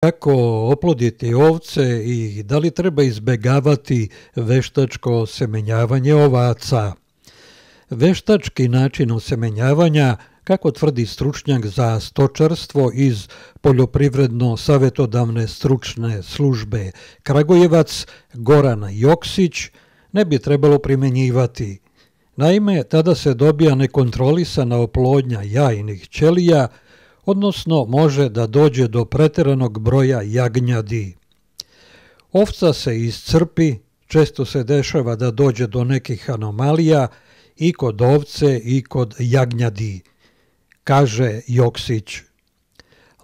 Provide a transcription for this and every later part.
Kako oploditi ovce i da li treba izbegavati veštačko semenjavanje ovaca? Veštački način osemenjavanja, kako tvrdi stručnjak za stočarstvo iz Poljoprivredno-savetodavne stručne službe Kragujevac Goran Joksić, ne bi trebalo primjenjivati. Naime, tada se dobija nekontrolisana oplodnja jajnih ćelija, odnosno može da dođe do preteranog broja jagnjadi. Ovca se iscrpi, često se dešava da dođe do nekih anomalija i kod ovce i kod jagnjadi, kaže Joksić.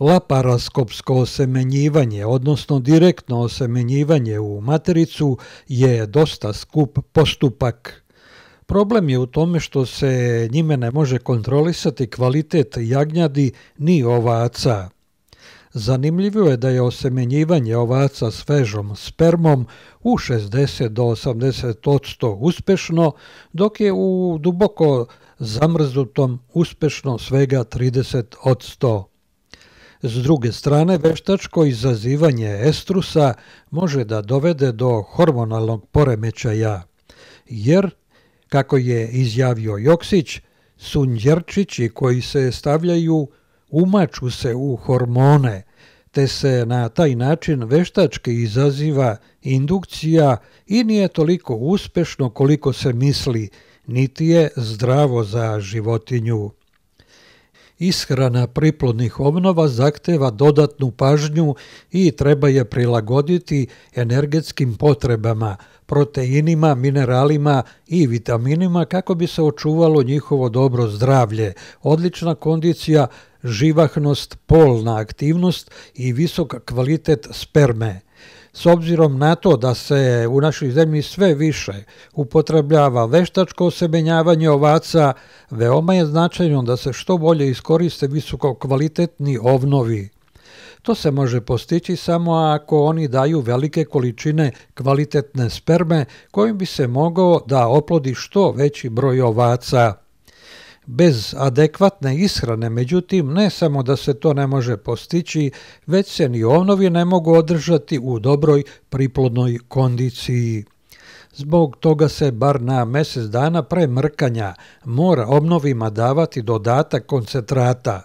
Laparaskopsko osemenjivanje, odnosno direktno osemenjivanje u matericu je dosta skup postupak. Problem je u tome što se njime ne može kontrolisati kvalitet jagnjadi ni ovaca. Zanimljivo je da je osemenjivanje ovaca svežom spermom u 60 do 80 uspešno, dok je u duboko zamrznutom uspešno svega 30 S druge strane, veštačko izazivanje estrusa može da dovede do hormonalnog poremećaja, jer kako je izjavio Joksić, sunđerčići koji se stavljaju umaču se u hormone, te se na taj način veštački izaziva indukcija i nije toliko uspešno koliko se misli, niti je zdravo za životinju. Ishrana priplodnih obnova zahteva dodatnu pažnju i treba je prilagoditi energetskim potrebama, proteinima, mineralima i vitaminima kako bi se očuvalo njihovo dobro zdravlje, odlična kondicija, živahnost, polna aktivnost i visok kvalitet sperme. S obzirom na to da se u našoj zemlji sve više upotrebljava veštačko osemenjavanje ovaca, veoma je značajno da se što bolje iskoriste visoko kvalitetni ovnovi. To se može postići samo ako oni daju velike količine kvalitetne sperme kojim bi se mogao da oplodi što veći broj ovaca. Bez adekvatne ishrane, međutim, ne samo da se to ne može postići, već se ni ovnovi ne mogu održati u dobroj priplodnoj kondiciji. Zbog toga se bar na mesec dana pre mrkanja mora obnovima davati dodatak koncentrata,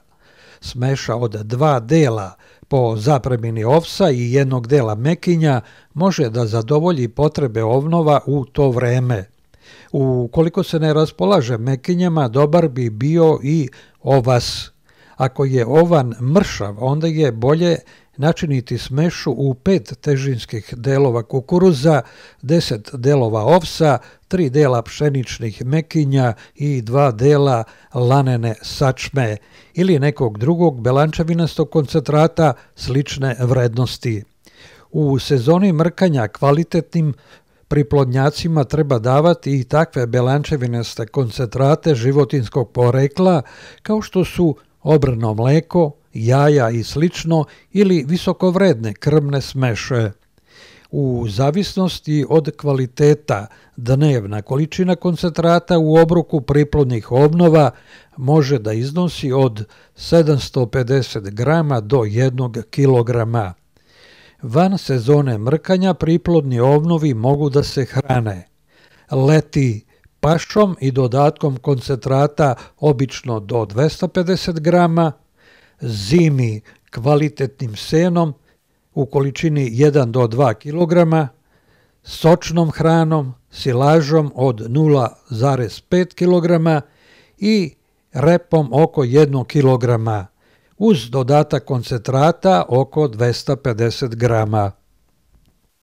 smeša od dva dela po zapremini ovsa i jednog dela mekinja može da zadovolji potrebe ovnova u to vreme. Ukoliko se ne raspolaže mekinjama, dobar bi bio i ovas. Ako je ovan mršav, onda je bolje načiniti smešu u pet težinskih delova kukuruza, deset delova ovsa, tri dela pšeničnih mekinja i dva dela lanene sačme ili nekog drugog belančevinastog koncentrata slične vrednosti. U sezoni mrkanja kvalitetnim priplodnjacima treba davati i takve belančevinaste koncentrate životinskog porekla kao što su obrno mleko, jaja i slično ili visokovredne krvne smeše. U zavisnosti od kvaliteta dnevna količina koncentrata u obruku priplodnih obnova može da iznosi od 750 grama do 1 kilograma. Van sezone mrkanja priplodni ovnovi mogu da se hrane. Leti pašom i dodatkom koncentrata obično do 250 grama, zimi kvalitetnim senom u količini 1 do 2 kg, sočnom hranom, silažom od 0,5 kg i repom oko 1 kg uz dodatak koncentrata oko 250 grama.